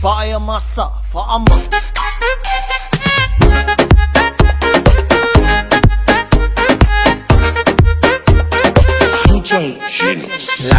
Fire massa, month. DJ Genius.